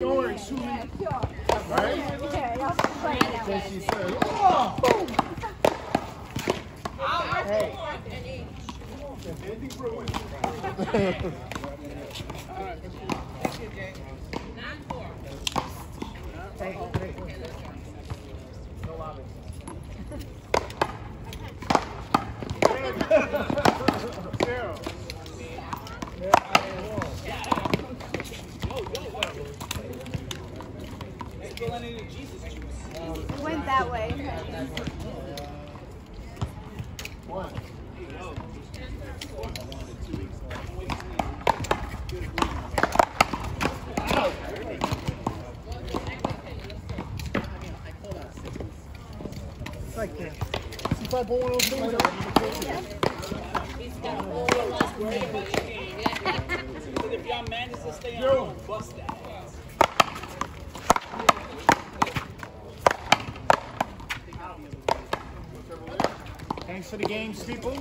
Worry, Susie. Yeah, sure. Right? Y'all Then she oh! Anything for a win. Zero. It went that way. One. It's like that. See if I pull one of those things If y'all manage to stay on, home, bust that. Thanks for the games, people.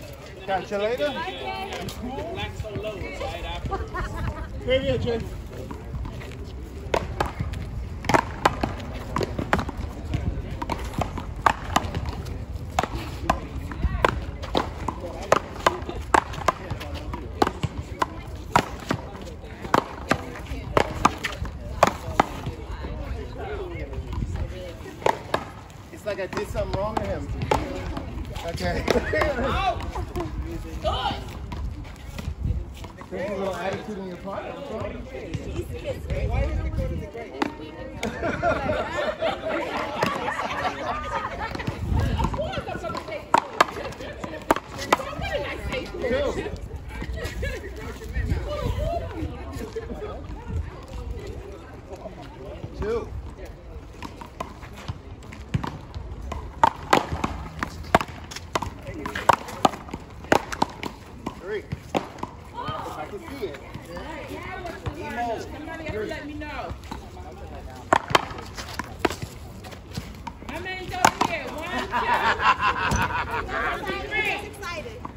Catch you later. Black solo, right after. Here, here, like I did something wrong to him. Okay. There's a little attitude in your pocket. What's wrong? Two. Two. Three. If I can see it. Somebody ever let me know. How many's over here? One, two, three. Excited. I don't know. You know,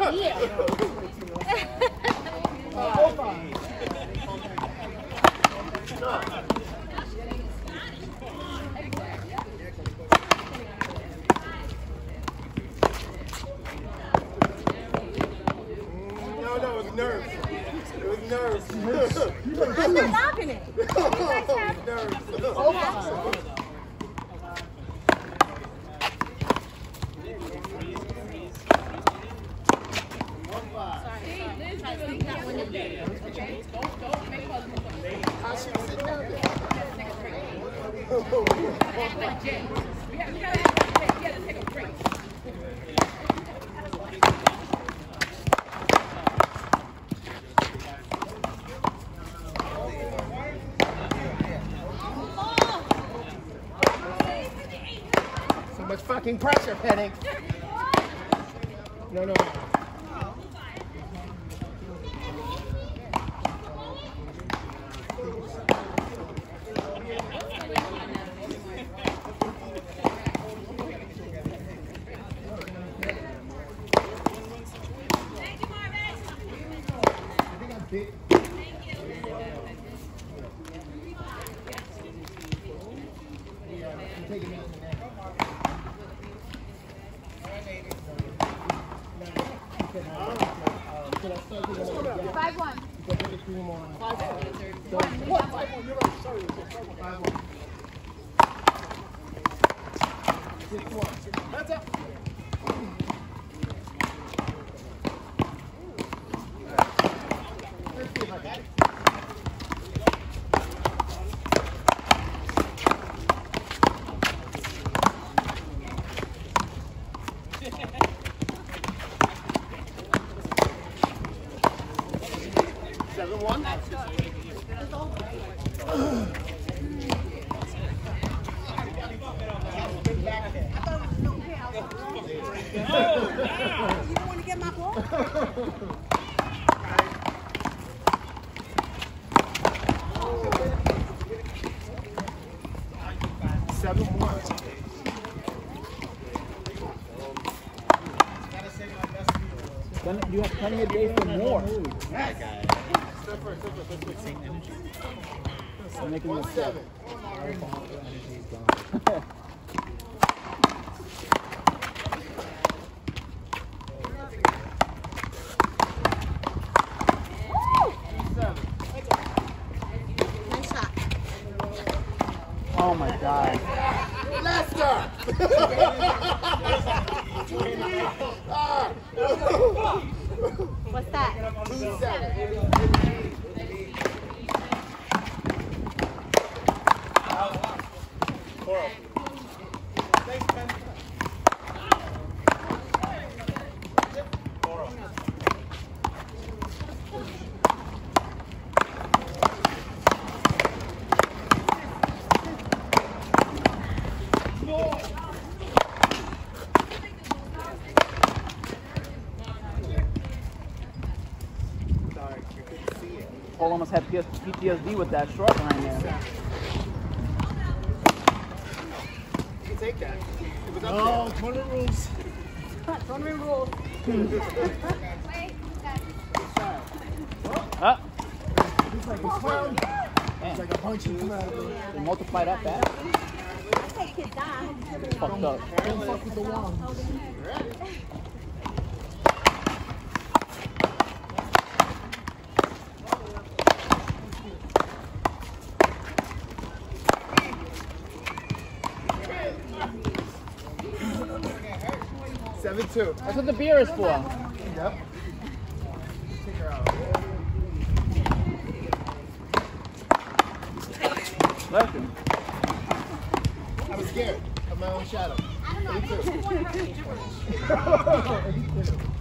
this. No, no, it was nerves. It was nerves. I'm not knocking it. nerves. See, Liz did really not win the day. Okay? Don't, don't make us look like I should sit down there. act So much fucking pressure, Penny. No, no, no. Five one. Five one. Five one. You're right. Sorry. Five one. Six one. That's up. You don't want to get my ball? You have plenty of days for more. I'm making this seven. Nice shot. Oh my god. Lester! Ah. What's that? Almost had PS- PTSD with that short right there. You can take that. It was up Oh, tournament rules. Tournament rules. Ah, He's like a clown. It's like a punch in the they multiply that fast. I take it down. Fucked up. Don't fuck with the wand. There. Seven two. That's what the beer is for. Yep. Take her out. Listen, I was scared of my own shadow. I don't know. I think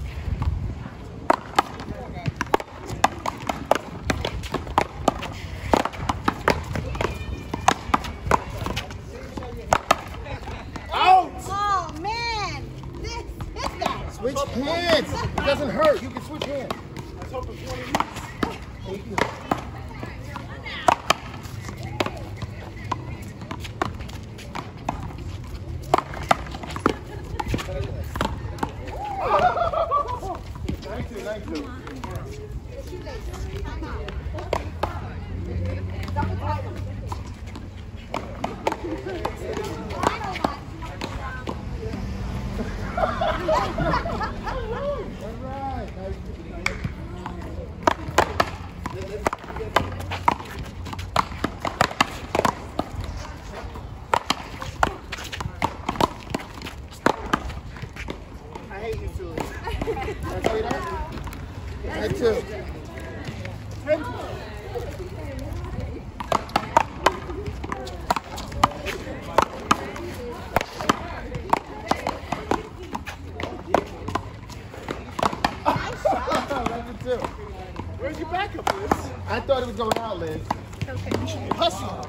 Was going out, Liz. Hustle.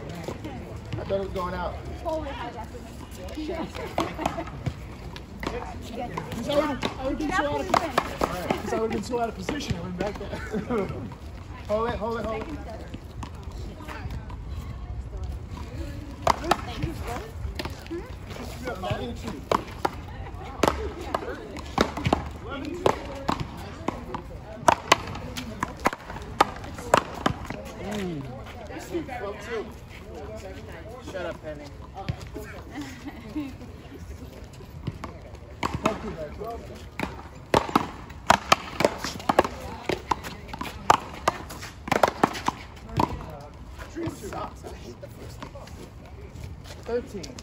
I thought it was going out. Because I would have been so out of because I would have been so out of position. I went back there. Hold it, hold it, hold it. Nine two. Shut up, Penny. Thirteen.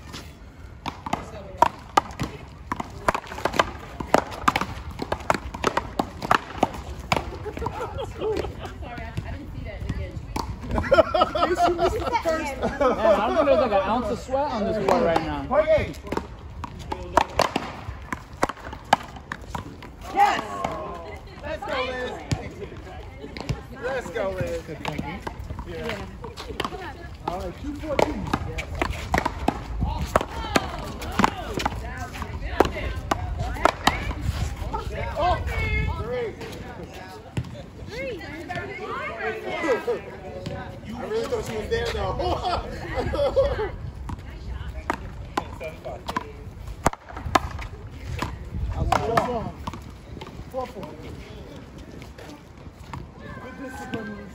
I don't know. there's like an ounce of sweat on this board right now. Yes! Let's go, Liz. Let's go, Liz. Yeah. All right, 214. was there though. Good discipline.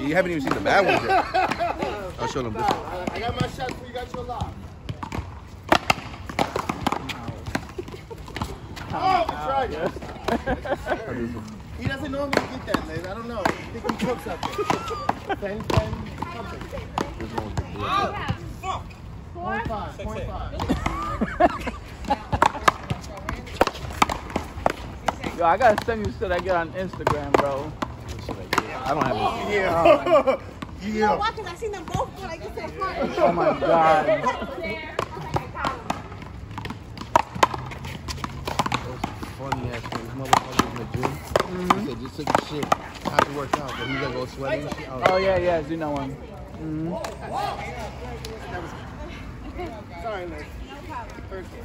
Uh, you haven't even seen the bad ones yet. I'll show them this one. I got my shots for you got your lock. Oh, that's right. He doesn't normally get that, Liz. I don't know. I think he took something. Ten, ten, something. This one's the big one. Point five, point five. Yo, I gotta send you shit I get on Instagram, bro. I don't have any. Yeah. You know why? Because I seen them both go like this in the front. Oh my god. There. I was like, I got 'em. Funny ass thing. This motherfucker in the gym. He said just took a shit. I have to work out, but he's gonna go sweating and shit. I was Oh yeah, yeah, you know one. Mm-hmm. Sorry, Liz. No problem. First game.